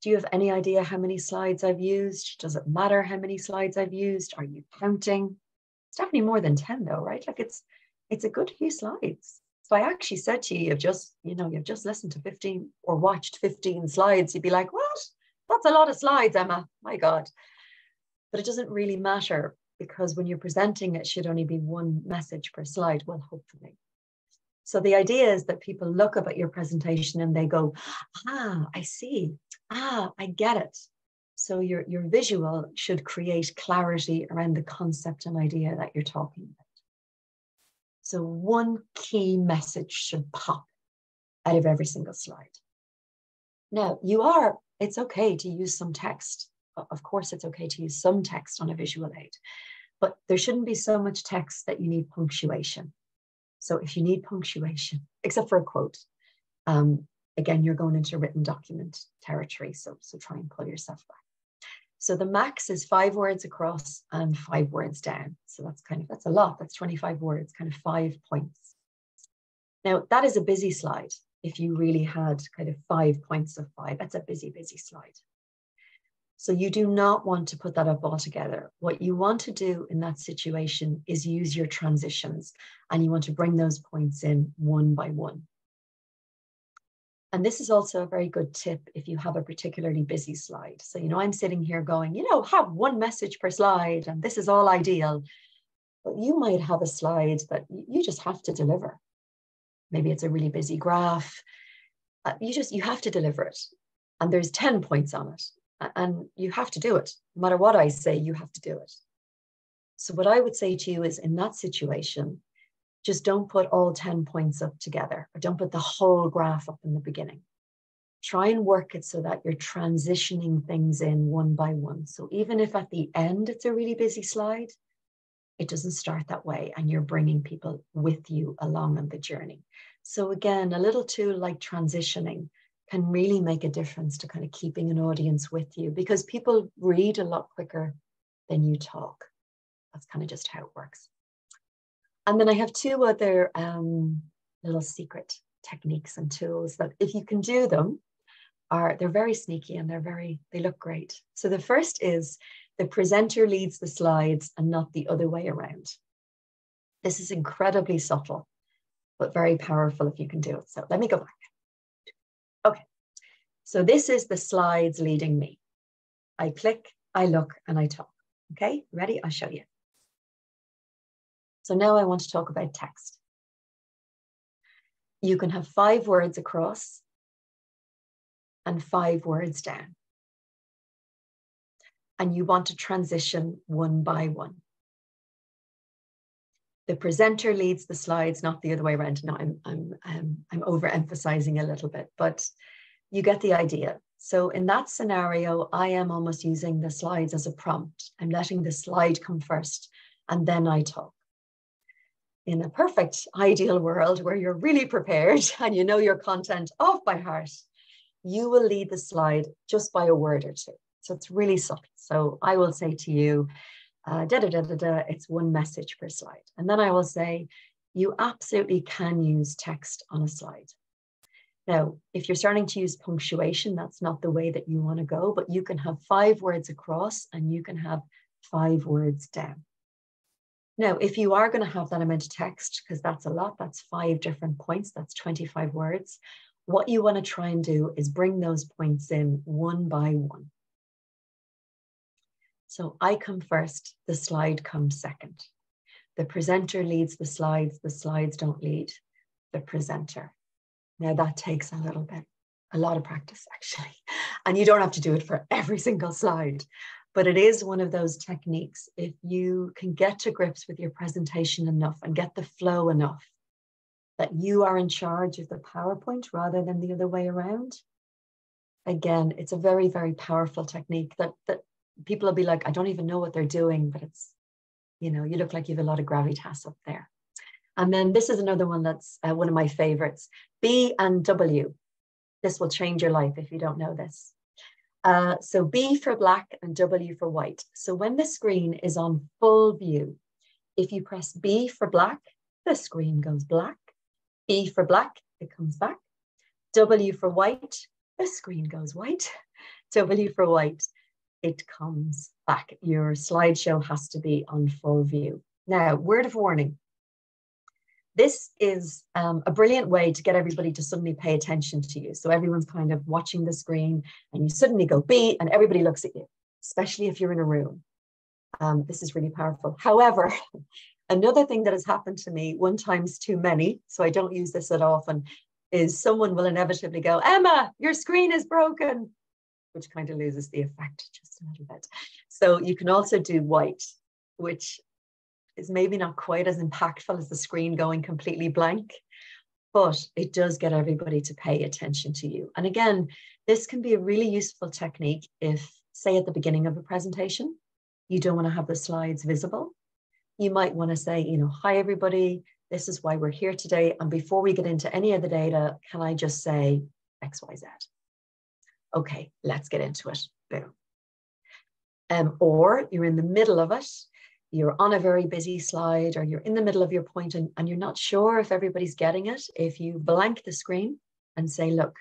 Do you have any idea how many slides I've used? Does it matter how many slides I've used? Are you counting? It's definitely more than 10 though, right? Like it's it's a good few slides. So I actually said to you, you've just, you know, you've just listened to 15 or watched 15 slides. You'd be like, what? That's a lot of slides, Emma. My God. But it doesn't really matter because when you're presenting, it should only be one message per slide, well, hopefully. So the idea is that people look up at your presentation and they go, ah, I see. Ah, I get it. So your, your visual should create clarity around the concept and idea that you're talking about. So one key message should pop out of every single slide. Now, you are, it's okay to use some text. Of course, it's okay to use some text on a visual aid but there shouldn't be so much text that you need punctuation. So if you need punctuation, except for a quote, um, again, you're going into written document territory. So, so try and pull yourself back. So the max is five words across and five words down. So that's kind of, that's a lot. That's 25 words, kind of five points. Now that is a busy slide. If you really had kind of five points of five, that's a busy, busy slide. So you do not want to put that up all together. What you want to do in that situation is use your transitions and you want to bring those points in one by one. And this is also a very good tip if you have a particularly busy slide. So, you know, I'm sitting here going, you know, have one message per slide and this is all ideal. But you might have a slide that you just have to deliver. Maybe it's a really busy graph. Uh, you just, you have to deliver it. And there's 10 points on it and you have to do it. No matter what I say, you have to do it. So, what I would say to you is in that situation, just don't put all 10 points up together or don't put the whole graph up in the beginning. Try and work it so that you're transitioning things in one by one. So, even if at the end it's a really busy slide, it doesn't start that way and you're bringing people with you along on the journey. So, again, a little tool like transitioning can really make a difference to kind of keeping an audience with you because people read a lot quicker than you talk. That's kind of just how it works. And then I have two other um, little secret techniques and tools that if you can do them, are they're very sneaky and they're very they look great. So the first is the presenter leads the slides and not the other way around. This is incredibly subtle, but very powerful if you can do it. So let me go back. So this is the slides leading me. I click, I look, and I talk. Okay, ready? I'll show you. So now I want to talk about text. You can have five words across and five words down. And you want to transition one by one. The presenter leads the slides, not the other way around. Now I'm, I'm, I'm, I'm overemphasizing a little bit, but you get the idea. So in that scenario, I am almost using the slides as a prompt. I'm letting the slide come first and then I talk. In a perfect ideal world where you're really prepared and you know your content off by heart, you will lead the slide just by a word or two. So it's really subtle. So I will say to you, uh, da, da, da, da, da, it's one message per slide. And then I will say, you absolutely can use text on a slide. Now, if you're starting to use punctuation, that's not the way that you want to go, but you can have five words across and you can have five words down. Now, if you are going to have that amount of text, because that's a lot, that's five different points, that's 25 words, what you want to try and do is bring those points in one by one. So I come first, the slide comes second. The presenter leads the slides, the slides don't lead the presenter. Now that takes a little bit, a lot of practice actually. And you don't have to do it for every single slide, but it is one of those techniques. If you can get to grips with your presentation enough and get the flow enough that you are in charge of the PowerPoint rather than the other way around, again, it's a very, very powerful technique that, that people will be like, I don't even know what they're doing, but it's, you know, you look like you have a lot of gravitas up there. And then this is another one that's uh, one of my favorites, B and W. This will change your life if you don't know this. Uh, so B for black and W for white. So when the screen is on full view, if you press B for black, the screen goes black. B for black, it comes back. W for white, the screen goes white. W for white, it comes back. Your slideshow has to be on full view. Now, word of warning. This is um, a brilliant way to get everybody to suddenly pay attention to you. So everyone's kind of watching the screen and you suddenly go B and everybody looks at you, especially if you're in a room. Um, this is really powerful. However, another thing that has happened to me one time's too many, so I don't use this that often, is someone will inevitably go, Emma, your screen is broken which kind of loses the effect just a little bit. So you can also do white, which is maybe not quite as impactful as the screen going completely blank, but it does get everybody to pay attention to you. And again, this can be a really useful technique if, say, at the beginning of a presentation, you don't want to have the slides visible. You might want to say, you know, hi, everybody, this is why we're here today. And before we get into any of the data, can I just say X, Y, Z? okay, let's get into it. Boom. Um, or you're in the middle of it, you're on a very busy slide, or you're in the middle of your point and, and you're not sure if everybody's getting it. If you blank the screen and say, look,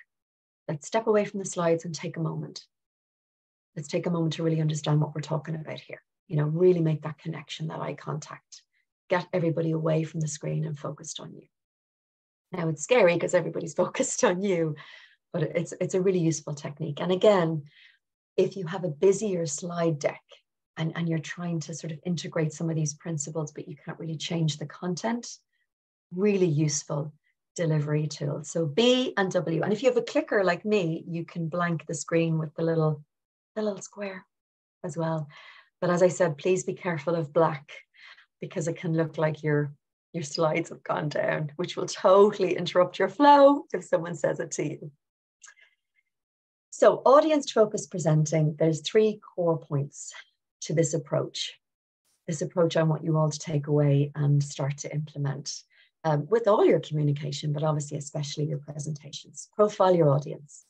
let's step away from the slides and take a moment. Let's take a moment to really understand what we're talking about here. You know, really make that connection, that eye contact. Get everybody away from the screen and focused on you. Now it's scary because everybody's focused on you, but it's it's a really useful technique. And again, if you have a busier slide deck and, and you're trying to sort of integrate some of these principles, but you can't really change the content, really useful delivery tool. So B and W. And if you have a clicker like me, you can blank the screen with the little, the little square as well. But as I said, please be careful of black because it can look like your your slides have gone down, which will totally interrupt your flow if someone says it to you. So audience focused presenting, there's three core points to this approach. This approach I want you all to take away and start to implement um, with all your communication, but obviously especially your presentations. Profile your audience.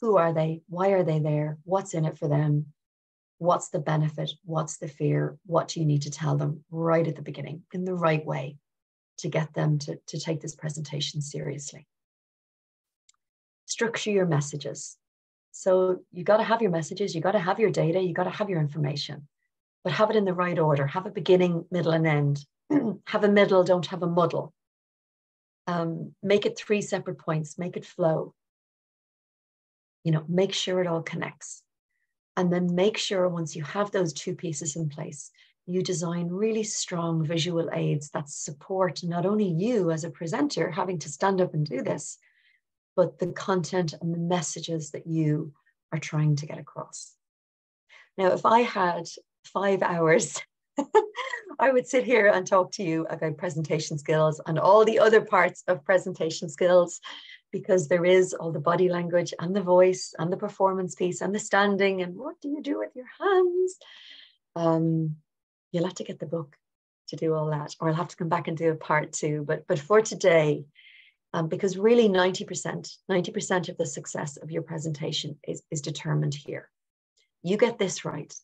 Who are they? Why are they there? What's in it for them? What's the benefit? What's the fear? What do you need to tell them right at the beginning in the right way to get them to, to take this presentation seriously? Structure your messages. So you got to have your messages, you got to have your data, you got to have your information, but have it in the right order. Have a beginning, middle, and end. have a middle, don't have a muddle. Um, make it three separate points, make it flow. You know, make sure it all connects. And then make sure once you have those two pieces in place, you design really strong visual aids that support not only you as a presenter having to stand up and do this, but the content and the messages that you are trying to get across. Now, if I had five hours, I would sit here and talk to you about presentation skills and all the other parts of presentation skills because there is all the body language and the voice and the performance piece and the standing and what do you do with your hands. Um, you'll have to get the book to do all that, or I'll have to come back and do a part two. But but for today, um, because really 90%, 90% of the success of your presentation is, is determined here. You get this right.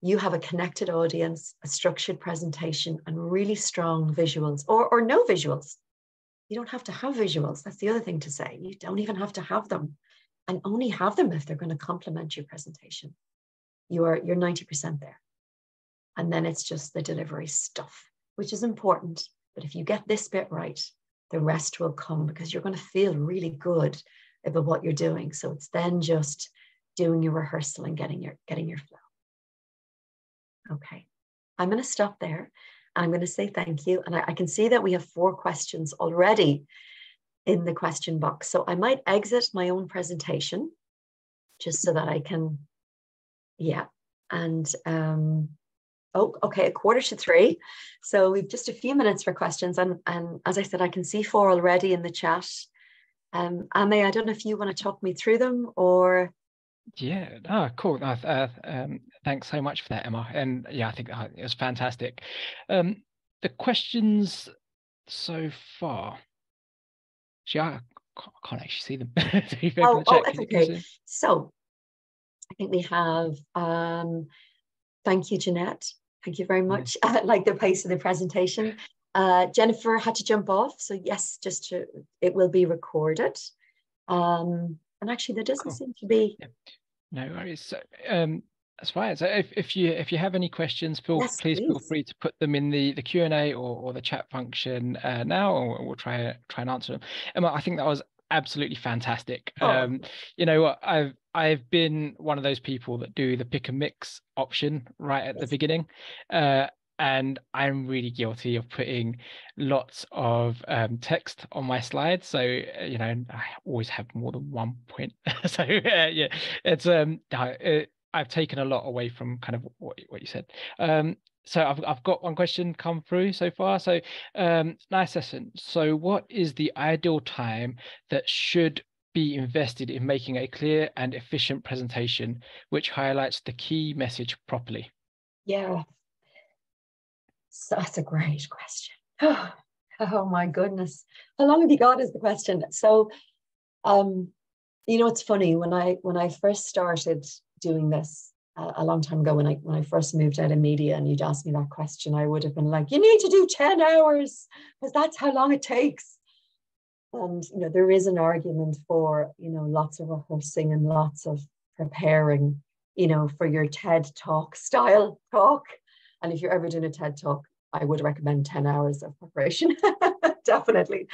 You have a connected audience, a structured presentation, and really strong visuals or, or no visuals. You don't have to have visuals. That's the other thing to say. You don't even have to have them and only have them if they're going to complement your presentation. You are, you're 90% there. And then it's just the delivery stuff, which is important. But if you get this bit right, the rest will come because you're going to feel really good about what you're doing. So it's then just doing your rehearsal and getting your getting your flow. Okay, I'm going to stop there. And I'm going to say thank you. And I, I can see that we have four questions already in the question box. So I might exit my own presentation just so that I can, yeah. And um, oh, okay, a quarter to three. So we've just a few minutes for questions. And, and as I said, I can see four already in the chat. Um, Ame, I don't know if you want to talk me through them or. Yeah, oh, cool. Uh, um, thanks so much for that, Emma. And yeah, I think uh, it was fantastic. Um, the questions so far. See, I can't actually see them. oh, oh, that's okay. So I think we have, um, thank you, Jeanette. Thank you very much. I like the pace of the presentation. Uh, Jennifer had to jump off, so yes, just to, it will be recorded. Um, and actually, there doesn't cool. seem to be. Yeah. No worries. So, um, that's fine. So if, if you if you have any questions, feel, yes, please, please, feel free to put them in the the Q and A or, or the chat function uh, now, and we'll try try and answer them. Emma, I think that was absolutely fantastic. Oh. Um, you know what? I've I've been one of those people that do the pick and mix option right at yes. the beginning. Uh, and I'm really guilty of putting lots of um, text on my slides. So uh, you know, I always have more than one point. so uh, yeah, it's um, it, I've taken a lot away from kind of what what you said. Um, so I've I've got one question come through so far. So um, nice session. So what is the ideal time that should be invested in making a clear and efficient presentation which highlights the key message properly? Yeah, so that's a great question. Oh, oh my goodness. How long have you got is the question. So um, you know, it's funny when I when I first started doing this a long time ago when I when I first moved out of media and you'd asked me that question, I would have been like, you need to do 10 hours because that's how long it takes. And you know, there is an argument for, you know, lots of rehearsing and lots of preparing, you know, for your TED talk style talk. And if you're ever doing a TED talk, I would recommend 10 hours of preparation, definitely.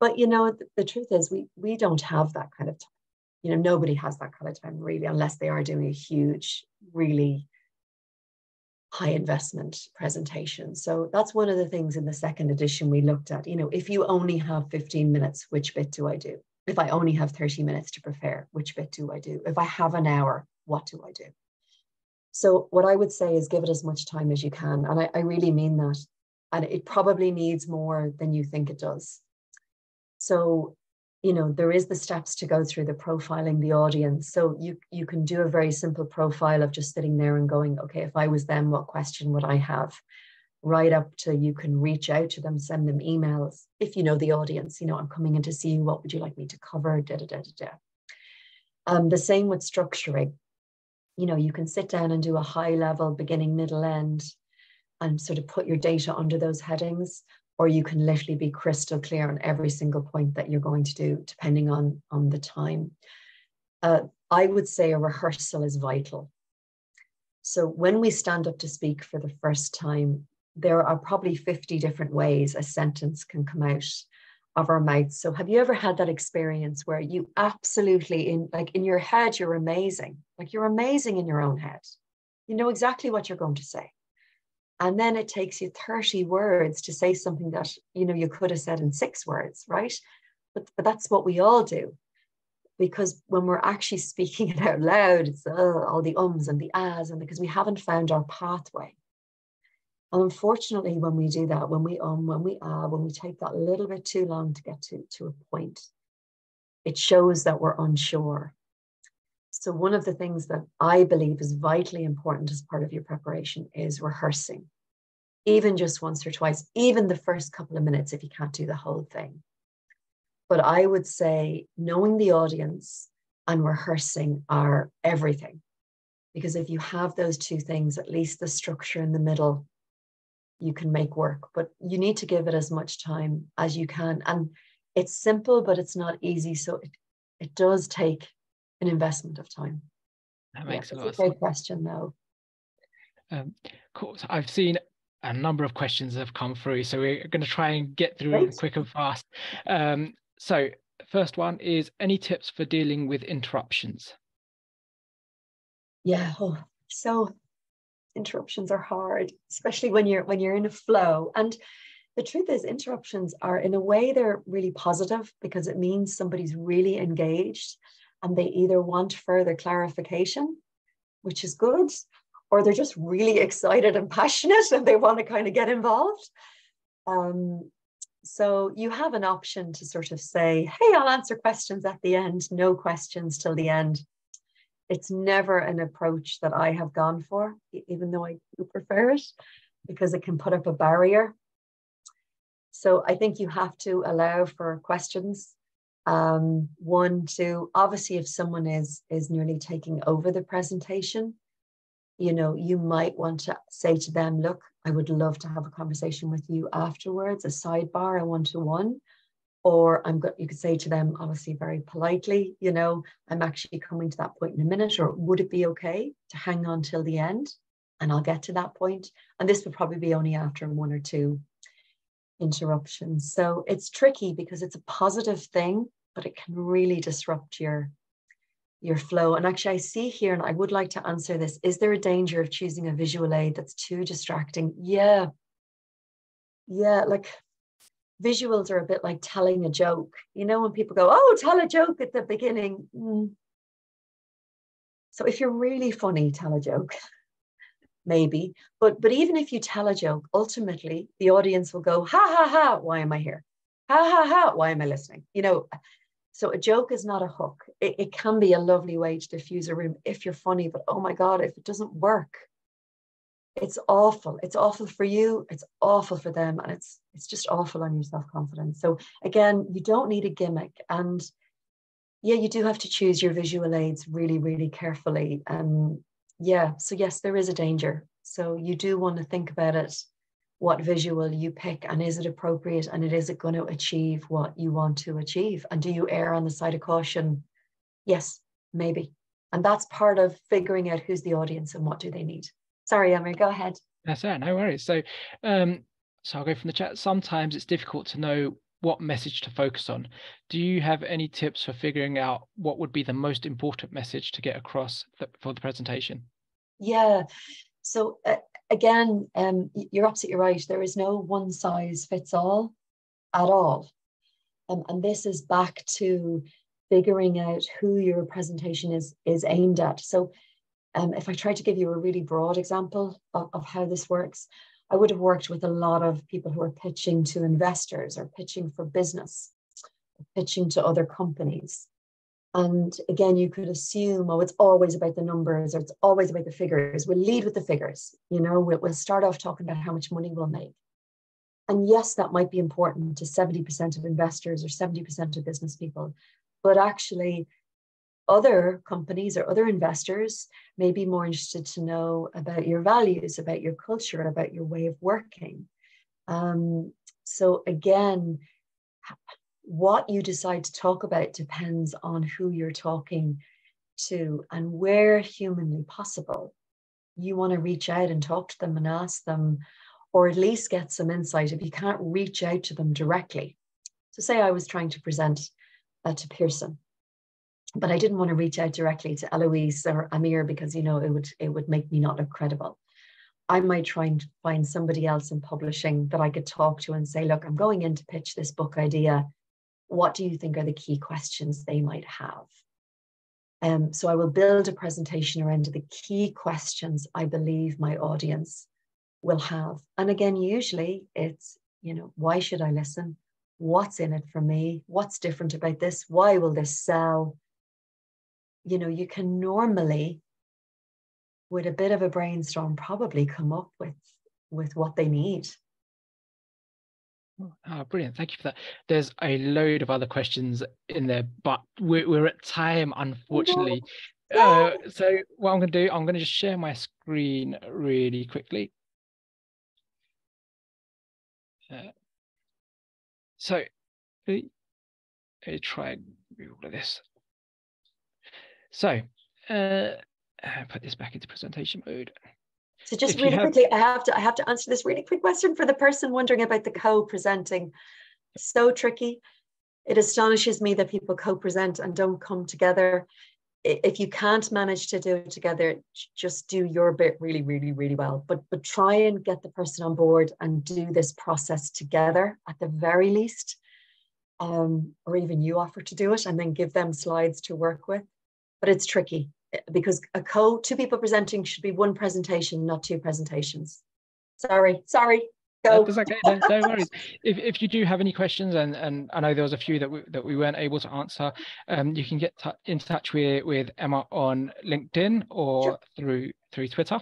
But you know, the, the truth is we we don't have that kind of time. You know, nobody has that kind of time really, unless they are doing a huge, really high investment presentation. So that's one of the things in the second edition we looked at. You know, if you only have 15 minutes, which bit do I do? If I only have 30 minutes to prepare, which bit do I do? If I have an hour, what do I do? So what I would say is give it as much time as you can. And I, I really mean that. And it probably needs more than you think it does. So, you know, there is the steps to go through the profiling the audience. So you you can do a very simple profile of just sitting there and going, okay, if I was them, what question would I have? Right up to you can reach out to them, send them emails. If you know the audience, you know, I'm coming in to see you, what would you like me to cover? Da da da da da. Um, the same with structuring you know, you can sit down and do a high level beginning, middle, end and sort of put your data under those headings, or you can literally be crystal clear on every single point that you're going to do, depending on, on the time. Uh, I would say a rehearsal is vital. So when we stand up to speak for the first time, there are probably 50 different ways a sentence can come out of our mouths. So have you ever had that experience where you absolutely in like in your head you're amazing. Like you're amazing in your own head. You know exactly what you're going to say. And then it takes you 30 words to say something that you know you could have said in 6 words, right? But but that's what we all do. Because when we're actually speaking it out loud, it's uh, all the ums and the ahs, and because we haven't found our pathway. And unfortunately, when we do that, when we um, when we are, when we take that little bit too long to get to, to a point, it shows that we're unsure. So one of the things that I believe is vitally important as part of your preparation is rehearsing, even just once or twice, even the first couple of minutes if you can't do the whole thing. But I would say knowing the audience and rehearsing are everything. Because if you have those two things, at least the structure in the middle you can make work, but you need to give it as much time as you can. And it's simple, but it's not easy. So it, it does take an investment of time. That makes yeah, a lot of great question, though. Um, cool. So I've seen a number of questions have come through, so we're going to try and get through them quick and fast. Um, so first one is any tips for dealing with interruptions? Yeah. Oh, so interruptions are hard, especially when you're when you're in a flow. And the truth is interruptions are in a way they're really positive because it means somebody's really engaged and they either want further clarification, which is good, or they're just really excited and passionate and they want to kind of get involved. Um, so you have an option to sort of say, hey, I'll answer questions at the end, no questions till the end. It's never an approach that I have gone for, even though I do prefer it, because it can put up a barrier. So I think you have to allow for questions. Um, one, two, obviously, if someone is is nearly taking over the presentation, you know, you might want to say to them, look, I would love to have a conversation with you afterwards, a sidebar, a one-to-one. Or I'm you could say to them, obviously very politely, you know, I'm actually coming to that point in a minute, or would it be okay to hang on till the end? And I'll get to that point. And this would probably be only after one or two interruptions. So it's tricky because it's a positive thing, but it can really disrupt your your flow. And actually, I see here, and I would like to answer this is there a danger of choosing a visual aid that's too distracting? Yeah. Yeah, like visuals are a bit like telling a joke. You know, when people go, oh, tell a joke at the beginning. Mm. So if you're really funny, tell a joke. Maybe. But but even if you tell a joke, ultimately the audience will go, ha ha ha, why am I here? Ha ha ha, why am I listening? You know, so a joke is not a hook. It, it can be a lovely way to diffuse a room if you're funny, but oh my God, if it doesn't work, it's awful. It's awful for you. It's awful for them, and it's it's just awful on your self confidence. So again, you don't need a gimmick, and yeah, you do have to choose your visual aids really, really carefully. Um, yeah, so yes, there is a danger. So you do want to think about it. What visual you pick and is it appropriate and it is it going to achieve what you want to achieve? And do you err on the side of caution? Yes maybe. And that's part of figuring out who's the audience and what do they need. Sorry Emma, go ahead. That's it no worries. So um so i'll go from the chat. Sometimes it's difficult to know what message to focus on. Do you have any tips for figuring out what would be the most important message to get across for the presentation yeah so uh, again, um, you're absolutely right. There is no one size fits all at all. Um, and this is back to figuring out who your presentation is, is aimed at. So um, if I try to give you a really broad example of, of how this works, I would have worked with a lot of people who are pitching to investors or pitching for business, pitching to other companies. And again, you could assume, oh, it's always about the numbers or it's always about the figures. We'll lead with the figures. You know, we'll, start off talking about how much money we'll make. And yes, that might be important to 70% of investors or 70% of business people. But actually, other companies or other investors may be more interested to know about your values, about your culture, about your way of working. Um, so, again, what you decide to talk about depends on who you're talking to and where humanly possible. You want to reach out and talk to them and ask them or at least get some insight. If you can't reach out to them directly so say i was trying to present uh, to pearson but i didn't want to reach out directly to eloise or amir because you know it would it would make me not look credible. I might try and find somebody else in publishing that I could talk to and say, look, I'm going in to pitch this book idea what do you think are the key questions they might have? Um, so I will build a presentation around the key questions I believe my audience will have. And again, usually it's, you know, why should I listen? What's in it for me? What's different about this? Why will this sell? You know, you can normally, with a bit of a brainstorm, probably come up with with what they need. Oh, brilliant. Thank you for that. There's a load of other questions in there, but we're, we're at time, unfortunately. Uh, so what I'm going to do, I'm going to just share my screen really quickly. Uh, so let me try and do all of this. So uh, put this back into presentation mode. So just really have... quickly, I have to I have to answer this really quick question for the person wondering about the co-presenting. So tricky. It astonishes me that people co-present and don't come together. If you can't manage to do it together, just do your bit really, really, really well. But but try and get the person on board and do this process together at the very least. Um, or even you offer to do it and then give them slides to work with. But it's tricky because a co two people presenting should be one presentation, not two presentations. Sorry, sorry. Go. That's okay. No, no worries. If, if you do have any questions, and, and I know there was a few that we, that we weren't able to answer, um, you can get in touch with, with Emma on LinkedIn or sure. through through Twitter.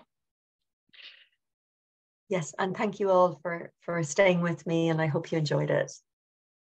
Yes, and thank you all for for staying with me, and I hope you enjoyed it.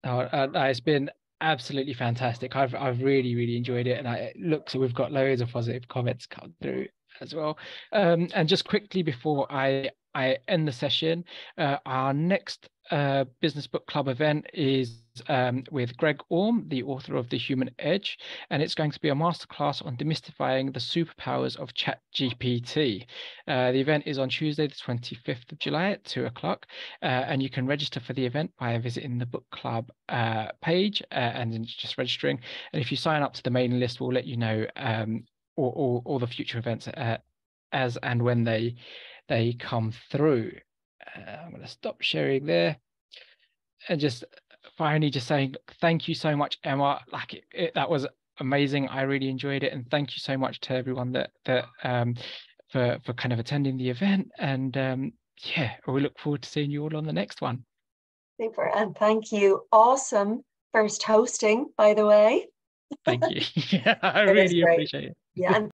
Oh, uh, it's been absolutely fantastic. I've I've really really enjoyed it, and I, it looks we've got loads of positive comments come through as well. Um, and just quickly before I I end the session, uh, our next uh, Business Book Club event is um, with Greg Orme, the author of The Human Edge, and it's going to be a masterclass on demystifying the superpowers of ChatGPT. Uh, the event is on Tuesday, the 25th of July at 2 o'clock, uh, and you can register for the event by visiting the book club uh, page uh, and just registering. And if you sign up to the mailing list, we'll let you know um, all, all, all, the future events uh, as and when they they come through. Uh, I'm going to stop sharing there and just finally just saying thank you so much, Emma. Like it, it, that was amazing. I really enjoyed it, and thank you so much to everyone that that um, for for kind of attending the event. And um, yeah, we look forward to seeing you all on the next one. Super, and thank you. Awesome first hosting, by the way. Thank you. yeah, I really appreciate it. Yeah,